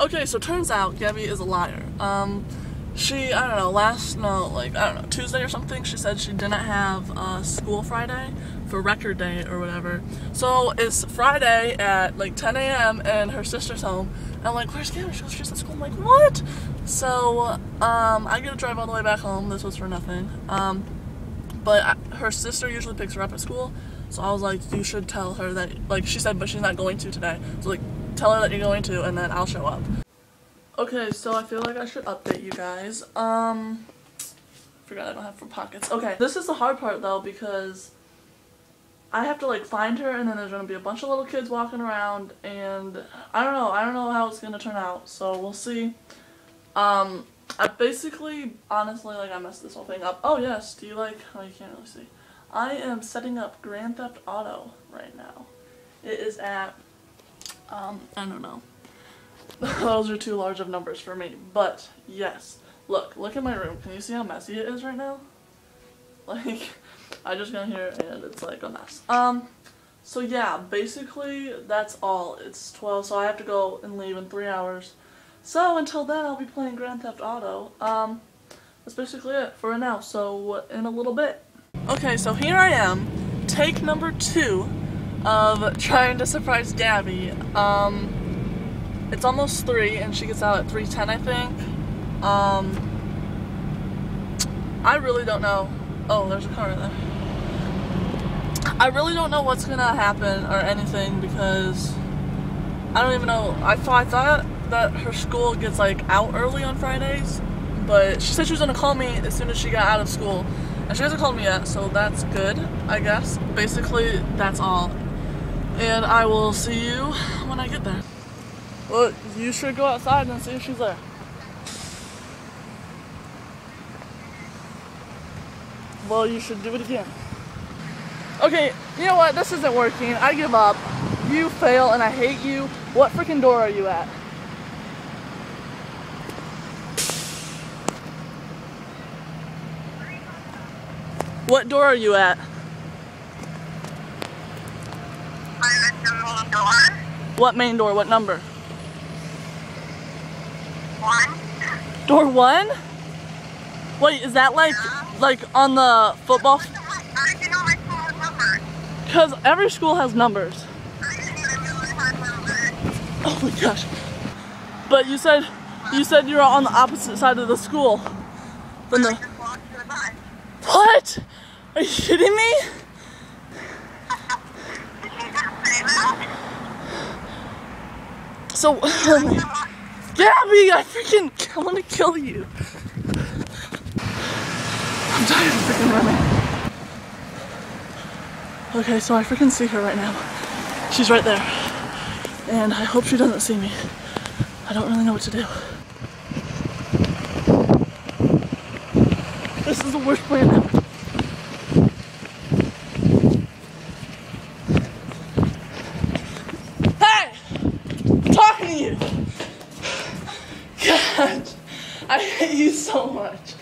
Okay, so turns out Gabby is a liar. Um, she, I don't know, last, no, like, I don't know, Tuesday or something, she said she didn't have uh, school Friday for record day or whatever. So it's Friday at like 10 a.m. and her sister's home. And I'm like, where's Gabby? She goes, she's at school. I'm like, what? So um, I get to drive all the way back home. This was for nothing. Um, but I, her sister usually picks her up at school. So I was like, you should tell her that, like, she said, but she's not going to today. So, like, tell her that you're going to, and then I'll show up. Okay, so I feel like I should update you guys. Um, forgot I don't have four pockets. Okay, this is the hard part though because I have to like find her and then there's gonna be a bunch of little kids walking around and I don't know, I don't know how it's gonna turn out, so we'll see. Um, I basically, honestly, like I messed this whole thing up. Oh yes, do you like, oh you can't really see. I am setting up Grand Theft Auto right now. It is at, um, I don't know. Those are too large of numbers for me. But, yes. Look, look at my room. Can you see how messy it is right now? Like, I just got here and it's like a mess. Um, so yeah, basically that's all. It's 12, so I have to go and leave in three hours. So until then, I'll be playing Grand Theft Auto. Um, that's basically it for now. So in a little bit. Okay, so here I am, take number two of trying to surprise Gabby. Um, it's almost 3 and she gets out at 3.10 I think. Um, I really don't know. Oh, there's a car there. I really don't know what's gonna happen or anything because I don't even know. I thought, I thought that her school gets like out early on Fridays, but she said she was gonna call me as soon as she got out of school. And she hasn't called me yet, so that's good, I guess. Basically, that's all. And I will see you when I get there. Well, you should go outside and see if she's there. Well, you should do it again. Okay, you know what? This isn't working. I give up. You fail and I hate you. What freaking door are you at? What door are you at? I'm at the main door. What main door? What number? One. Door one? Wait, is that like like on the football? I didn't know my school number. Because every school has numbers. I didn't know it had numbers. Oh my gosh. But you said you said you were on the opposite side of the school. Than I the just walked to the bus. what? Are you kidding me? Did you just say that? So, Gabby, I freaking I want to kill you. I'm tired of freaking running. Okay, so I freaking see her right now. She's right there. And I hope she doesn't see me. I don't really know what to do. This is the worst plan ever. Hey! I'm talking to you! God, I hate you so much.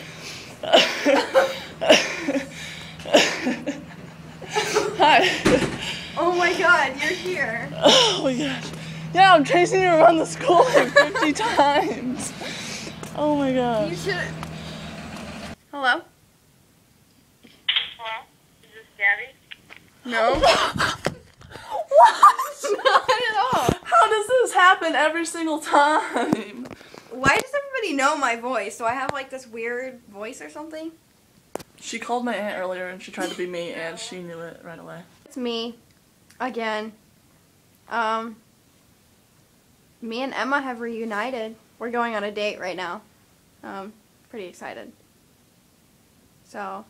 Hi. Oh my god, you're here. Oh my gosh. Yeah, I'm chasing you around the school like 50 times. Oh my You should. Hello? Hello? Is this Gabby? No. What? Not at all. How does this happen every single time? Why does everybody know my voice? Do I have like this weird voice or something? She called my aunt earlier and she tried to be me and she knew it right away. It's me. Again. Um. Me and Emma have reunited. We're going on a date right now. Um, pretty excited. So,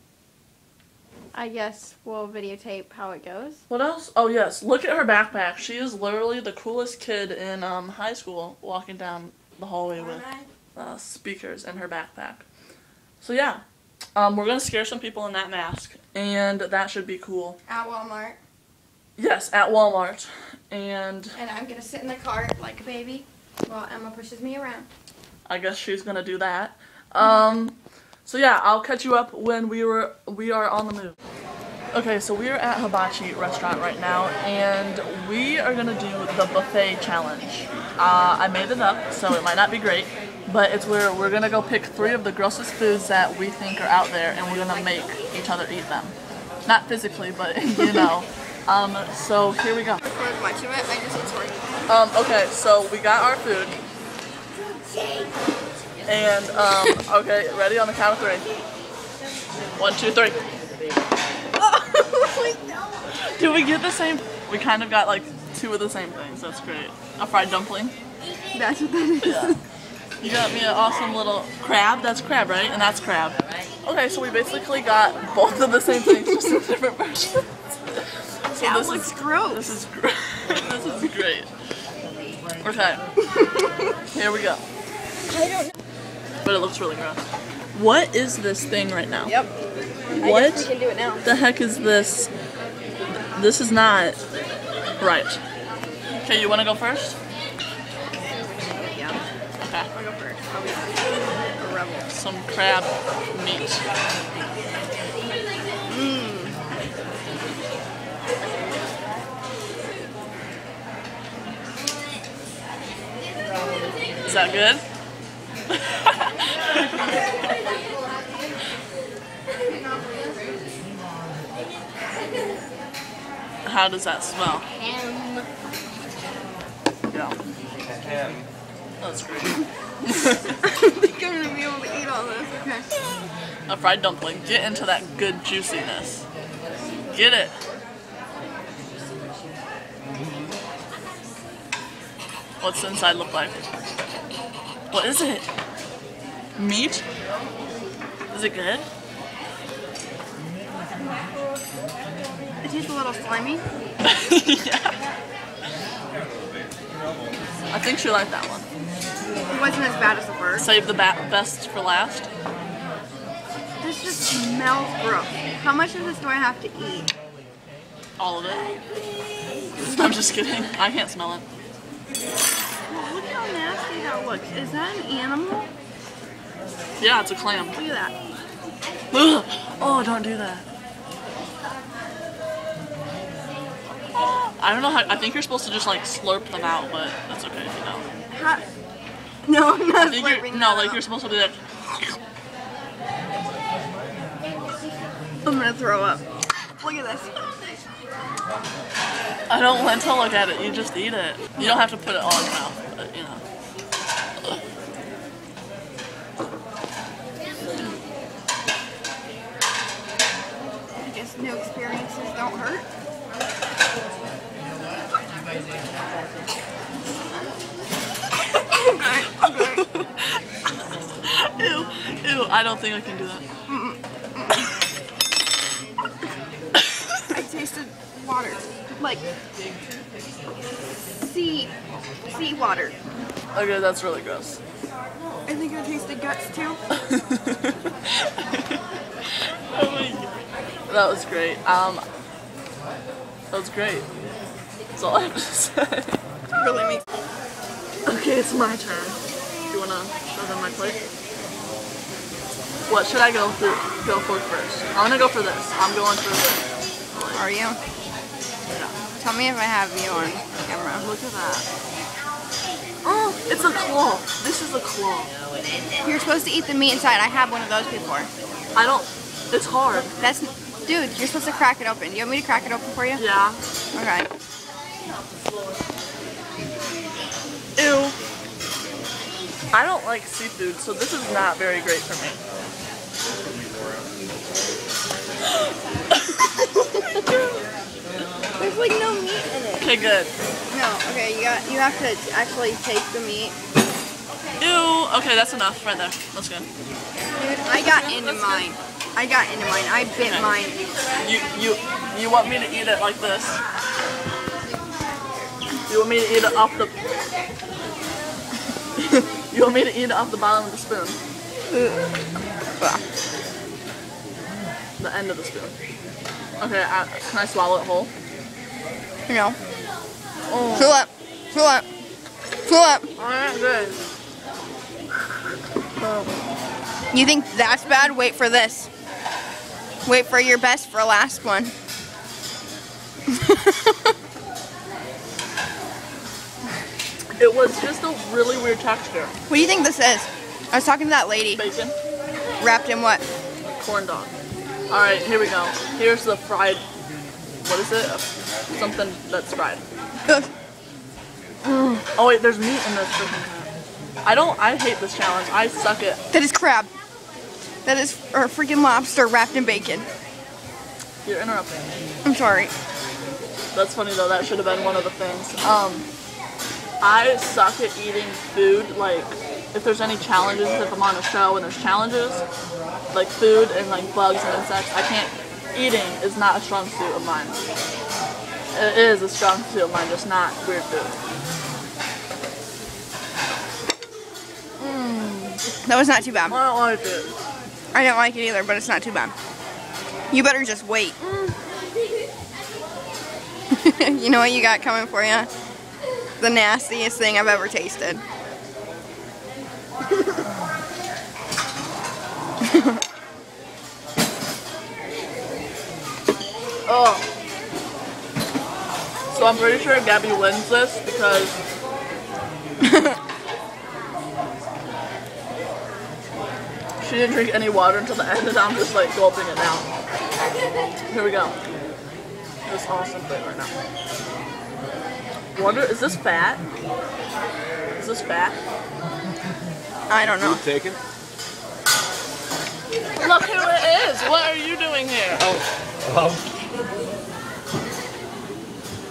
I guess we'll videotape how it goes. What else? Oh yes, look at her backpack. She is literally the coolest kid in um, high school walking down the hallway with uh, speakers in her backpack. So yeah, um, we're gonna scare some people in that mask, and that should be cool. At Walmart. Yes, at Walmart, and And I'm gonna sit in the cart like a baby while Emma pushes me around. I guess she's gonna do that. Um, so yeah, I'll catch you up when we were we are on the move. Okay, so we're at Hibachi restaurant right now, and we are gonna do the buffet challenge. Uh, I made it up, so it might not be great, but it's where we're gonna go pick three of the grossest foods that we think are out there, and we're gonna make each other eat them. Not physically, but you know. Um, so here we go. Much of it, I just. Um, okay, so we got our food. And, um, okay, ready on the count of three. One, two, three. Did we get the same? We kind of got like two of the same things. That's great. A fried dumpling. That's what that is. Yeah. You got me an awesome little crab. That's crab, right? And that's crab. Okay, so we basically got both of the same things, just in different versions. So That this looks is, gross. This is great. this is great. Okay. Here we go. I don't But it looks really gross. What is this thing right now? Yep. What? I guess we can do it now. the heck is this? This is not right. Okay, you want to go first? Yeah. I'll go first. I'll be a rebel. Some crab meat. Mm. Is that good? How does that smell? Ham. Yeah. That's I think I'm gonna be able to eat all this. Okay. A fried dumpling. Get into that good juiciness. Get it. What's the inside look like? What is it? Meat? Is it good? It tastes a little slimy. yeah. I think she liked that one. It wasn't as bad as the first. Save the best for last. This just smells gross. How much of this do I have to eat? All of it. I'm just kidding. I can't smell it. Look how nasty that looks. Is that an animal? Yeah, it's a clam. Look at that. Ugh. Oh, don't do that. Oh. I don't know how. I think you're supposed to just like slurp them out, but that's okay if you don't. How? No, I'm not slurping no, like up. you're supposed to do that. I'm gonna throw up. Look at this. I don't want to look at it. You just eat it. You don't have to put it all in your mouth, but you know. I guess new experiences don't hurt. okay, okay. Ew, ew. I don't think I can do that. I tasted water. Like sea sea water. Okay, that's really gross. I think I tasted guts too. Oh my God. That was great. Um, that was great. That's all I have to say. really makes Okay, it's my turn. Do you wanna show them my plate? What should I go through? Go for first. I'm gonna go for this. I'm going for this. Are you? Tell me if I have you on camera. Look at that. Oh, it's a claw. This is a claw. You're supposed to eat the meat inside. I had one of those before. I don't. It's hard. That's dude, you're supposed to crack it open. Do you want me to crack it open for you? Yeah. Okay. Ew. I don't like seafood, so this is not very great for me. There's like no meat in it. Okay, good. No, okay, you got you have to actually take the meat. Ew. Okay, that's enough right there. That's good. Dude, I got into mine. I got into mine. I bit Okay. mine. You you you want me to eat it like this? You want me to eat it off the? you want me to eat it off the bottom of the spoon? Uh, The end of the spoon. Okay, I, can I swallow it whole? You know. Oh, Fill up. Fill up. Fill up. alright, good. You think that's bad? Wait for this. Wait for your best for last one. It was just a really weird texture. What do you think this is? I was talking to that lady. Bacon, Wrapped in what? corn dog. All right, here we go. Here's the fried. What is it? Something that's fried. Oh wait, there's meat in this freaking. I don't. I hate this challenge. I suck it. That is crab. That is or freaking lobster wrapped in bacon. You're interrupting. me. I'm sorry. That's funny though. That should have been one of the things. Um, I suck at eating food. Like, if there's any challenges, if I'm on a show and there's challenges, like food and like bugs and insects, I can't. Eating is not a strong suit of mine. It is a strong suit of mine, just not weird food. Mm, that was not too bad. I don't like it. I didn't like it either, but it's not too bad. You better just wait. you know what you got coming for you? The nastiest thing I've ever tasted. Oh. So I'm pretty sure Gabby wins this because she didn't drink any water until the end and I'm just like gulping it now. Here we go. This awesome thing right now. Wonder, is this fat? Is this fat? I don't know. Taken? Look who it is! What are you doing here? Oh.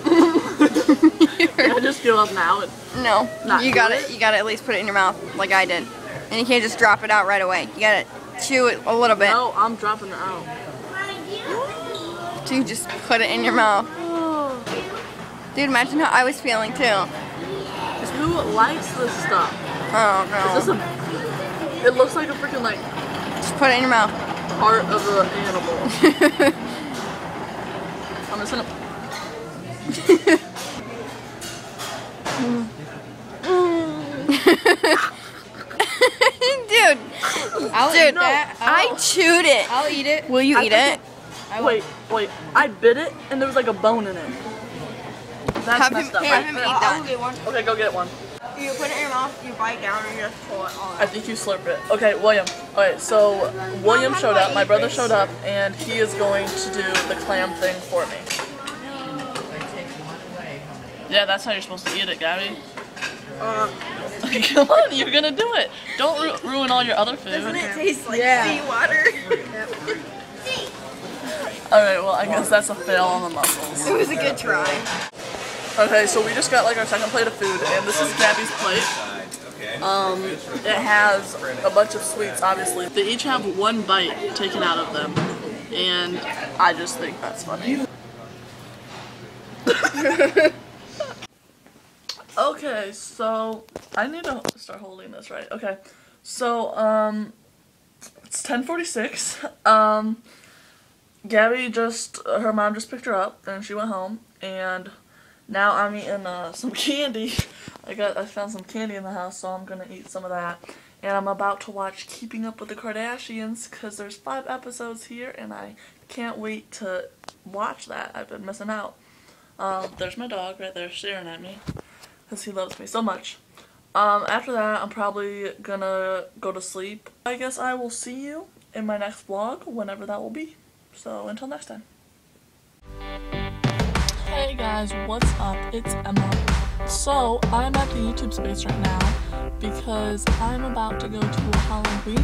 Can I just give up now? No, Not you got it? to You got to at least put it in your mouth, like I did, and you can't just drop it out right away. You got to chew it a little bit. No, I'm dropping it out. To just put it in your mouth. Dude, imagine how I was feeling too. Who likes this stuff? Oh no! a? It looks like a freaking like Just put it in your mouth. part of the animal. I'm just gonna. Dude, I'll dude, eat that. I chewed it. I'll eat it. Will you I eat it? I. Wait, wait. I bit it and there was like a bone in it. That's Have him- messed up. have him eat that. I'll get one. Okay, go get one. You put it in your mouth, you bite down, and you just pull it all I think you slurp it. Okay, William. Alright, so William showed up, my brother showed up, and he is going to do the clam thing for me. Yeah, that's how you're supposed to eat it, Gabby. Uh, Come on, you're gonna do it. Don't ru- ruin all your other food. Doesn't it taste like Yeah. seawater? Alright, well, I guess that's a fail on the mussels. it was a good try. Okay, so we just got like our second plate of food, and this is Gabby's plate. Um, it has a bunch of sweets, obviously. They each have one bite taken out of them, and I just think that's funny. okay, so I need to start holding this right. Okay, so um, it's 10:46. Um, Gabby just her mom just picked her up, and she went home, and now I'm eating uh, some candy. I got I found some candy in the house, so I'm gonna eat some of that. And I'm about to watch Keeping Up with the Kardashians because there's five episodes here, and I can't wait to watch that. I've been missing out. Um, there's my dog right there staring at me because he loves me so much. Um, after that, I'm probably gonna go to sleep. I guess I will see you in my next vlog, whenever that will be. So until next time. Hey guys, what's up? It's Emma. So, I'm at the YouTube space right now because I'm about to go to a Halloween